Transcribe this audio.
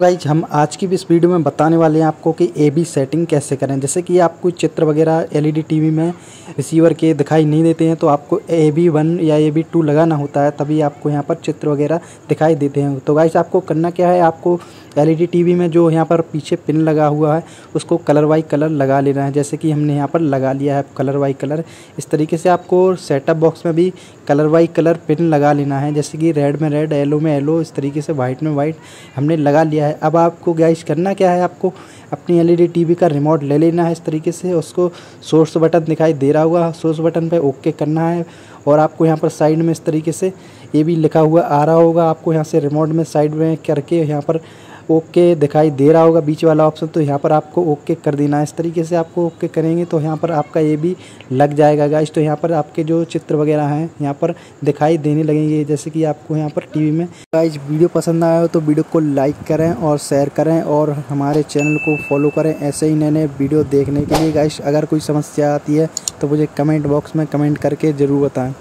Guys हम आज की भी इस वीडियो में बताने वाले हैं आपको कि ए बी सेटिंग कैसे करें। जैसे कि आपको चित्र वगैरह एलईडी टीवी में रिसीवर के दिखाई नहीं देते हैं तो आपको ए बी वन या ए बी टू लगाना होता है, तभी आपको यहाँ पर चित्र वगैरह दिखाई देते हैं। तो गाइज़ आपको करना क्या है? आपको एलईडी टीवी में जो यहाँ पर पीछे पिन लगा हुआ है, उसको कलर वाई कलर लगा लेना है। जैसे कि हमने यहाँ पर लगा लिया है कलर वाई कलर इस तरीके से आपको सेटअप बॉक्स में भी कलर वाई कलर पिन लगा लेना है। जैसे कि रेड में रेड येलो में येलो इस तरीके से वाइट में वाइट हमने लगा लिया है। अब आपको गैश करना क्या है? आपको अपनी एलईडी टीवी का रिमोट ले लेना है इस तरीके से। उसको सोर्स बटन दिखाई दे रहा होगा। सोर्स बटन पे ओके करना है। और आपको यहाँ पर साइड में इस तरीके से ये भी लिखा हुआ आ रहा होगा। आपको यहाँ से रिमोट में साइड में करके यहाँ पर ओके दिखाई दे रहा होगा बीच वाला ऑप्शन तो यहाँ पर आपको ओके कर देना है। इस तरीके से आपको ओके करेंगे तो यहाँ पर आपका ये भी लग जाएगा गाइस तो यहाँ पर आपके जो चित्र वगैरह हैं, यहाँ पर दिखाई देने लगेंगे, जैसे कि आपको यहाँ पर टीवी में। गाइस वीडियो पसंद आया हो तो वीडियो को लाइक करें और शेयर करें और हमारे चैनल को फॉलो करें ऐसे ही नए नए वीडियो देखने के लिए। गाइस अगर कोई समस्या आती है तो मुझे कमेंट बॉक्स में कमेंट करके ज़रूर बताएँ।